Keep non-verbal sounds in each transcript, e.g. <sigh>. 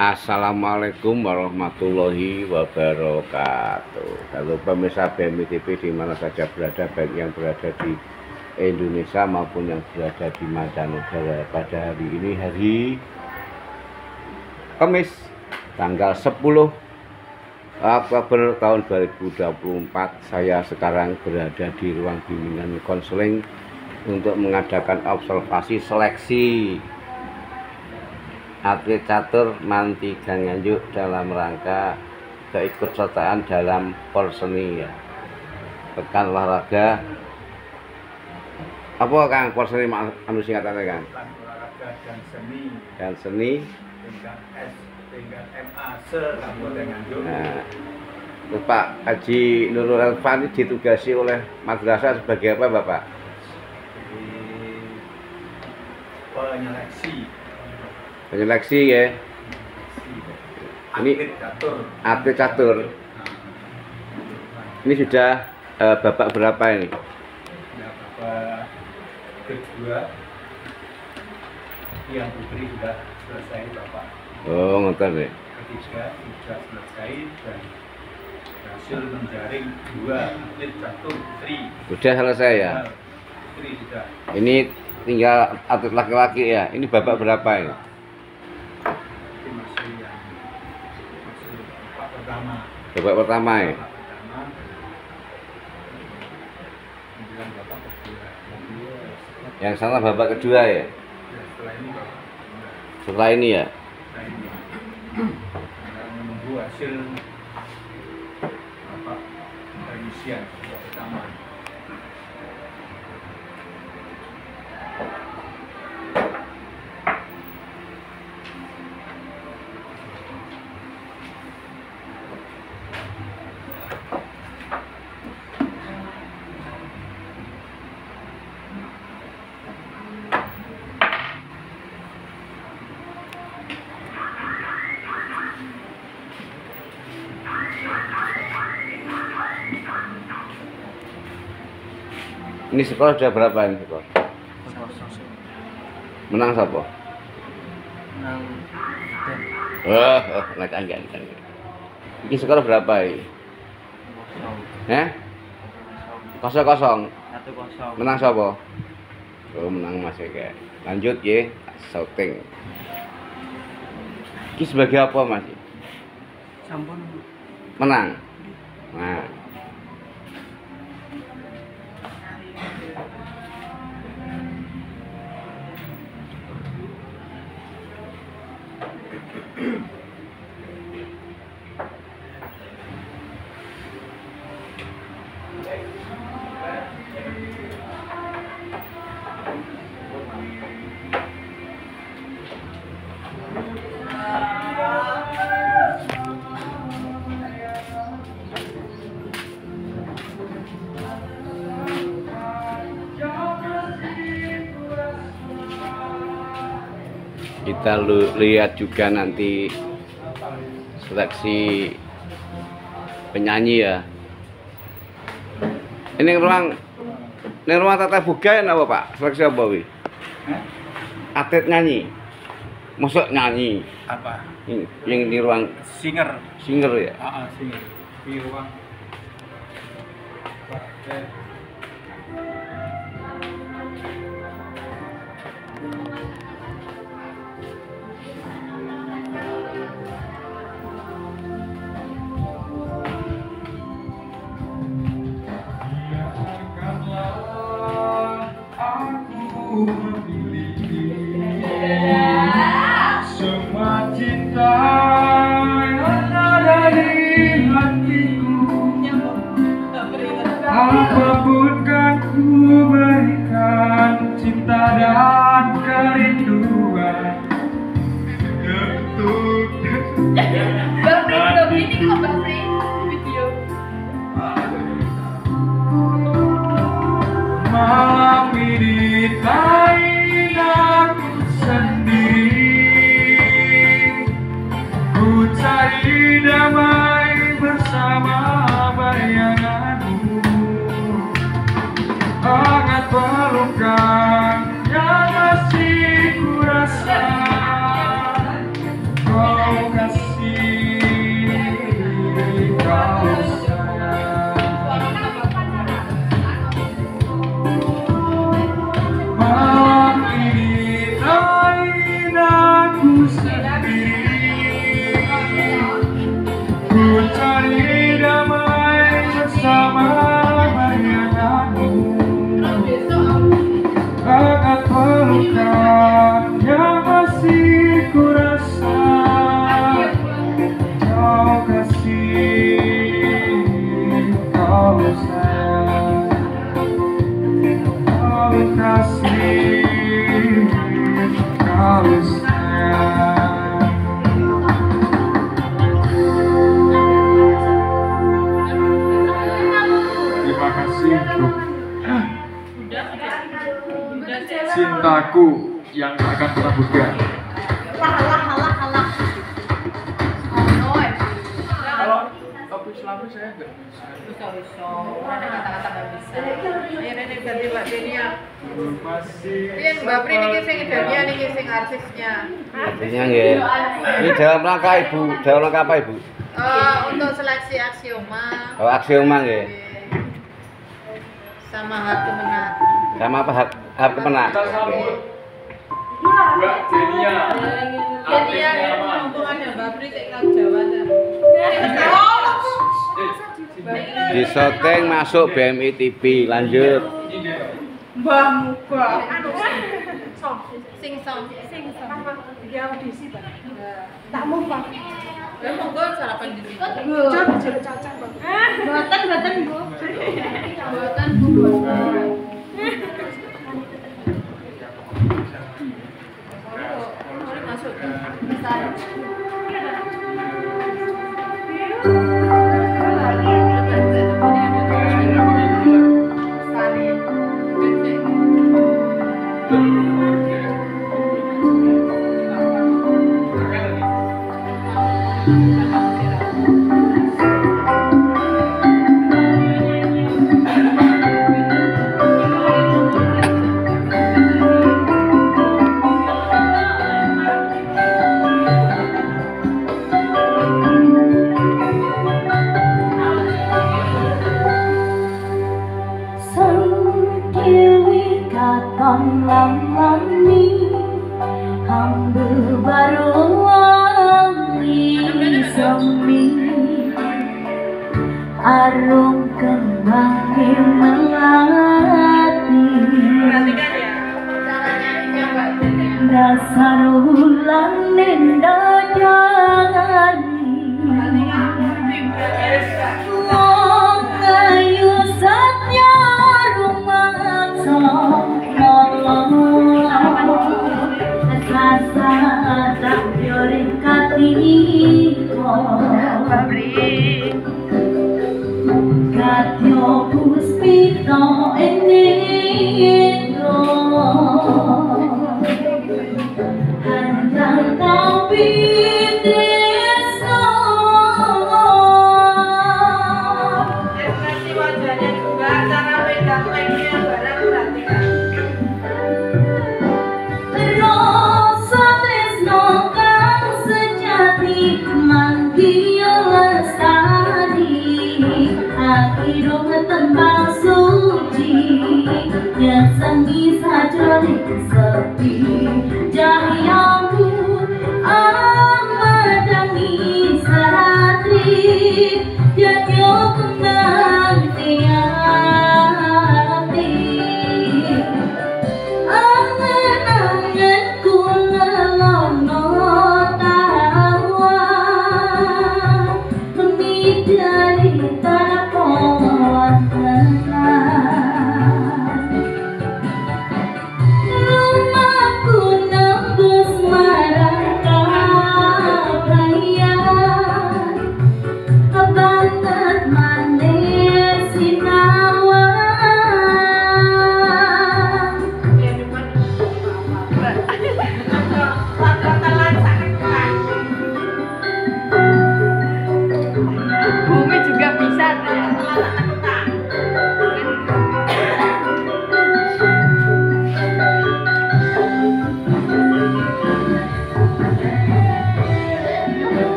Assalamualaikum warahmatullahi wabarakatuh. Halo pemirsa BMI TV di mana saja berada, baik yang berada di Indonesia maupun yang berada di mancanegara. Pada hari ini hari Kamis tanggal 10 Oktober tahun 2024 saya sekarang berada di ruang bimbingan konseling untuk mengadakan observasi seleksi atlet catur Manti Ganganjuk dalam rangka keikutsertaan dalam porseni ya. Pekan olahraga. Apa kang porseni anu singkatannya kang? Olahraga dan seni. Dan seni. Tingkat S tingkat MA se Kabupaten Nganjuk. Nah, Pak Haji Nurul Elvan ditugasi oleh madrasah sebagai apa Bapak? di penyeleksi Penyeleksi ya, Ini- atlet catur. Ini sudah eh, Bapak berapa ini? Bapak kedua yang putri sudah selesai Bapak Oh, ngoten ya. ketiga sudah selesai dan berhasil menjaring dua atlet catur putri Sudah selesai ya. Putri sudah Ini tinggal atlet laki-laki ya. Ini Bapak berapa? Ini masih yang masih Bapak Bapak pertama ya. Yang sana Bapak kedua ya. Ya, setelah ini ya. Kita menunggu hasil Bapak pengisian Bapak pertama Ini skor sudah berapa ini skor? Menang siapa? Nang Oh, oh naik angin, naik angin. Ini skor berapa ini? kosong Eh? Kosong kosong. satu kosong Menang siapa? Oh, menang Mas Eka. Lanjut ya, shooting. Ini sebagai apa Mas? sampun Menang. Nah, Mm-hmm. <clears throat> kita lihat juga nanti seleksi penyanyi ya. Ini ruang ini ruang tata buka apa Pak? Seleksi apa wi? Hah? Atlet nyanyi. Masuk nyanyi. apa Ini, yang di ruang singer singer ya. ah, singer di ruang cintaku yang akan pernah. Islami saya enggak bisa. Masih Mbak Pri niki sing idenya niki sing arsisnya. Artinya nggih. Ini dalam rangka Ibu, dalam rangka apa Ibu? Eh, untuk seleksi aksioma Oh, aksioma nggih. sama hak kemenang. Sama apa hak hak sambut Mbak Denia. Jadi ya, mumpung ada Mbak Pri sing Jawa ta. Di syuting masuk BMI TV. Lanjut. Mbah Muga. Sing song. Sing song. Dia audisi, Pak. Tak mau, Pak. Ya monggo sarapan di sini. Coba jadi cocok, Bang. Boten boten Bu. Buatan Bu masuk.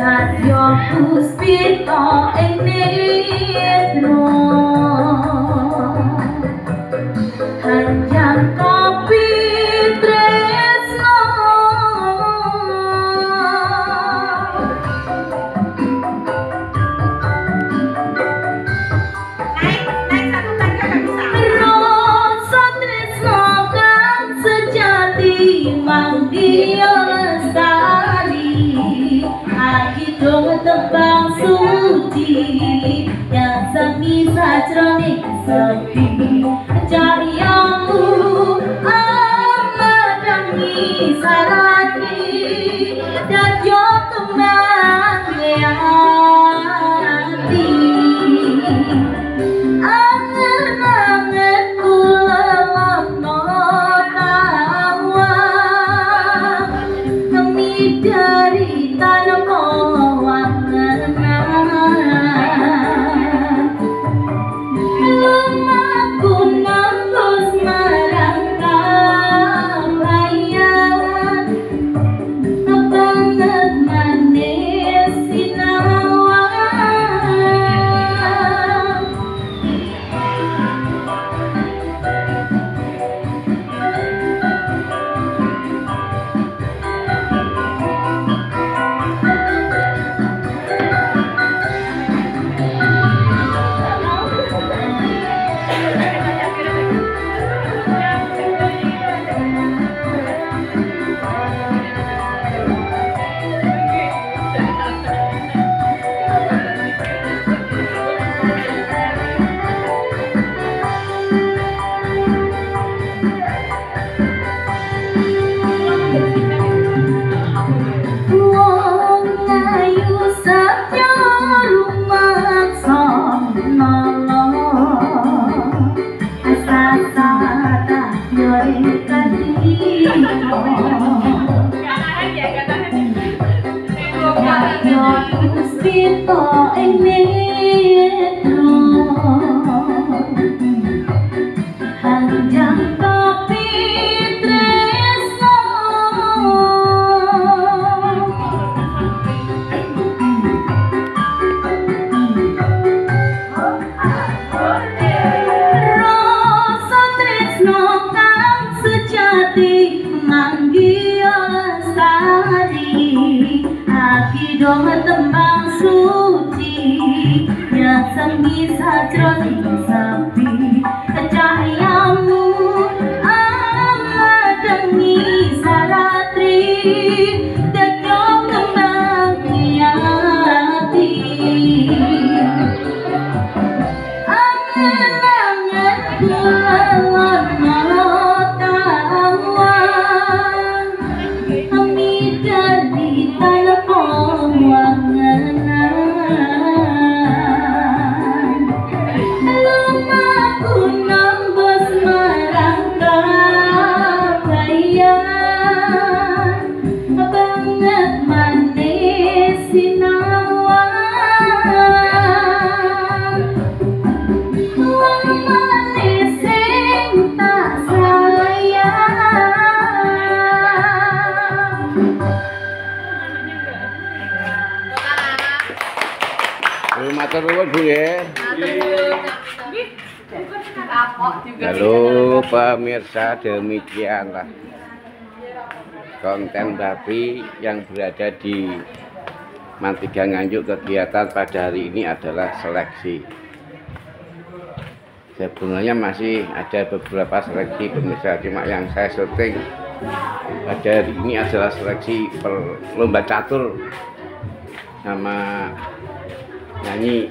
got your boots. Dat dadya tumang ya tỏ anh đi. 知道怎么 Halo pemirsa, demikianlah konten Bapi yang berada di Mantiga Nganjuk kegiatan pada hari ini adalah seleksi. Sebenarnya masih ada beberapa seleksi pemirsa, cuma yang saya syuting pada hari ini adalah seleksi per lomba catur sama nyanyi.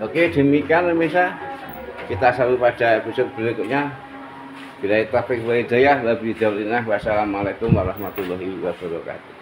Oke, demikian pemirsa. Kita sambung pada episode berikutnya. Bila taufik wal hidayah, wabillahi Wassalamualaikum warahmatullahi wabarakatuh.